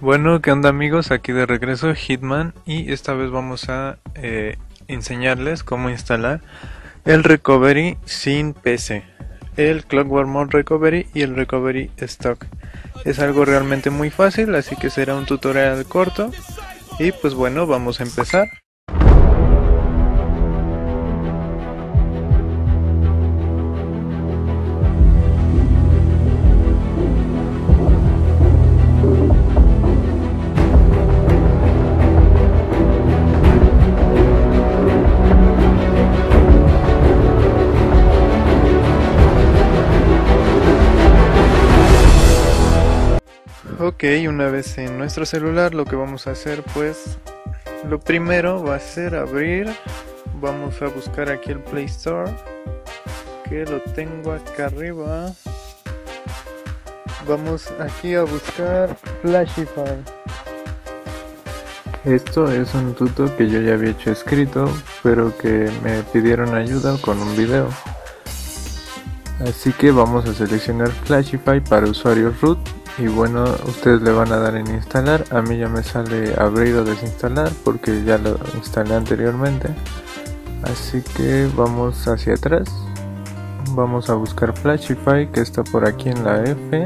Bueno, ¿qué onda amigos? Aquí de regreso Hitman y esta vez vamos a eh, enseñarles cómo instalar el Recovery sin PC, el Clockwork Mode Recovery y el Recovery Stock. Es algo realmente muy fácil, así que será un tutorial corto y pues bueno, vamos a empezar. Ok, una vez en nuestro celular lo que vamos a hacer pues lo primero va a ser abrir, vamos a buscar aquí el Play Store que lo tengo acá arriba. Vamos aquí a buscar Flashify. Esto es un tuto que yo ya había hecho escrito, pero que me pidieron ayuda con un video. Así que vamos a seleccionar Flashify para usuarios root y bueno ustedes le van a dar en instalar. A mí ya me sale abrir o desinstalar porque ya lo instalé anteriormente. Así que vamos hacia atrás. Vamos a buscar Flashify que está por aquí en la F.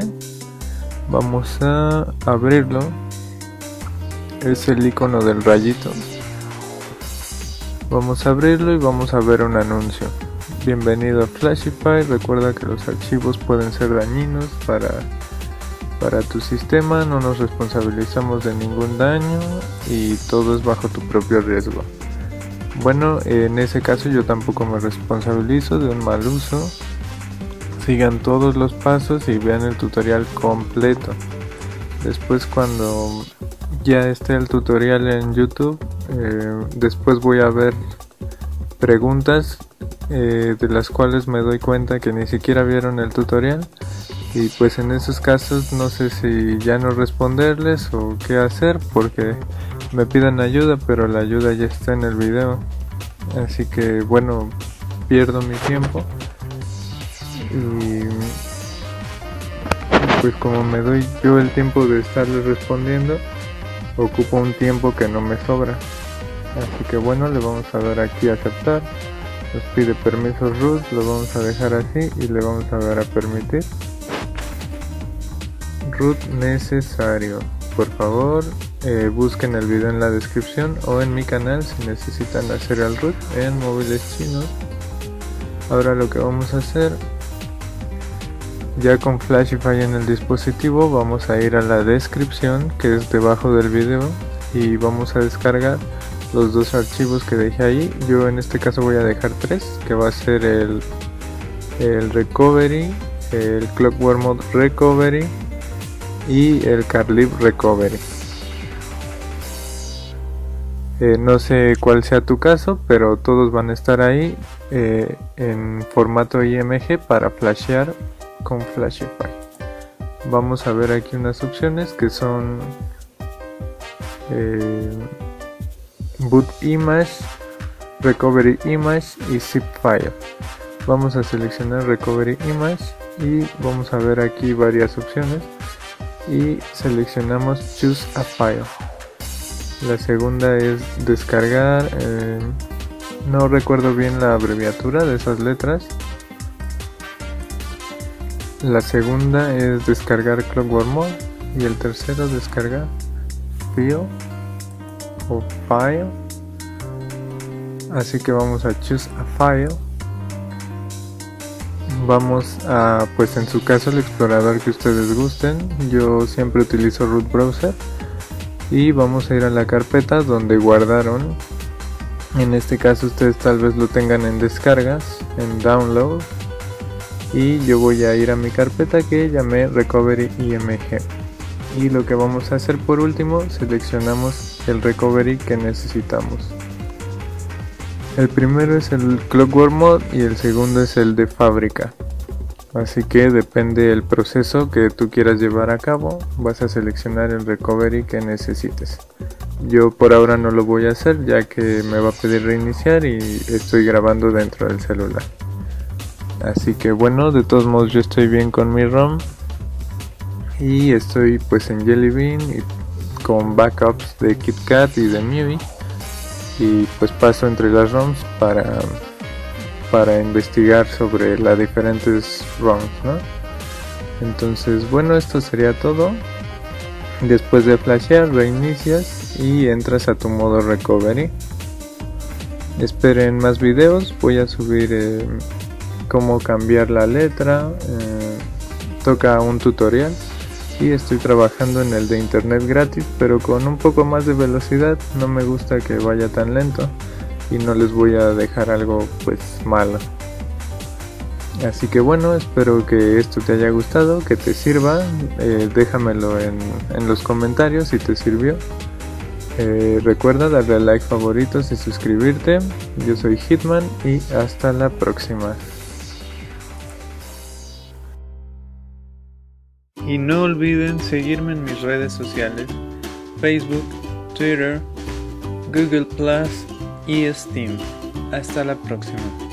Vamos a abrirlo. Es el icono del rayito. Vamos a abrirlo y vamos a ver un anuncio. Bienvenido a Flashify. Recuerda que los archivos pueden ser dañinos para para tu sistema, no nos responsabilizamos de ningún daño y todo es bajo tu propio riesgo. Bueno, en ese caso yo tampoco me responsabilizo de un mal uso. Sigan todos los pasos y vean el tutorial completo. Después cuando ya esté el tutorial en YouTube, eh, después voy a ver preguntas eh, de las cuales me doy cuenta que ni siquiera vieron el tutorial y pues en esos casos no sé si ya no responderles o qué hacer porque me piden ayuda pero la ayuda ya está en el video. Así que bueno pierdo mi tiempo. Y pues como me doy yo el tiempo de estarles respondiendo ocupo un tiempo que no me sobra. Así que bueno le vamos a dar aquí a aceptar. Nos pide permiso root lo vamos a dejar así y le vamos a dar a permitir root necesario. Por favor, eh, busquen el video en la descripción o en mi canal si necesitan hacer el root en móviles chinos. Ahora lo que vamos a hacer, ya con Flashify en el dispositivo, vamos a ir a la descripción que es debajo del video y vamos a descargar los dos archivos que dejé ahí. Yo en este caso voy a dejar tres, que va a ser el, el recovery, el clockwork mode recovery y el Carlib Recovery. Eh, no sé cuál sea tu caso, pero todos van a estar ahí eh, en formato IMG para flashear con Flashify. Vamos a ver aquí unas opciones que son eh, Boot Image, Recovery Image y Zip File. Vamos a seleccionar Recovery Image y vamos a ver aquí varias opciones y seleccionamos Choose a File. La segunda es descargar, eh, no recuerdo bien la abreviatura de esas letras. La segunda es descargar Clockwork Mode y el tercero descargar File o File. Así que vamos a Choose a File vamos a pues en su caso el explorador que ustedes gusten. Yo siempre utilizo root browser. Y vamos a ir a la carpeta donde guardaron. En este caso ustedes tal vez lo tengan en descargas en download. Y yo voy a ir a mi carpeta que llamé recovery img y lo que vamos a hacer por último seleccionamos el recovery que necesitamos el primero es el Clockwork Mod y el segundo es el de fábrica. Así que depende del proceso que tú quieras llevar a cabo, vas a seleccionar el recovery que necesites. Yo por ahora no lo voy a hacer ya que me va a pedir reiniciar y estoy grabando dentro del celular. Así que bueno, de todos modos yo estoy bien con mi ROM y estoy pues en Jelly Bean y con backups de KitKat y de MIUI y pues paso entre las ROMs para, para investigar sobre las diferentes ROMs, ¿no? Entonces, bueno, esto sería todo. Después de flashear, reinicias y entras a tu modo recovery. Esperen más videos, voy a subir eh, cómo cambiar la letra, eh, toca un tutorial y estoy trabajando en el de internet gratis pero con un poco más de velocidad, no me gusta que vaya tan lento y no les voy a dejar algo pues malo. Así que bueno, espero que esto te haya gustado, que te sirva, eh, déjamelo en, en, los comentarios si te sirvió. Eh, recuerda darle like favoritos y suscribirte. Yo soy Hitman y hasta la próxima. Y no olviden seguirme en mis redes sociales, Facebook, Twitter, Google Plus y Steam. Hasta la próxima.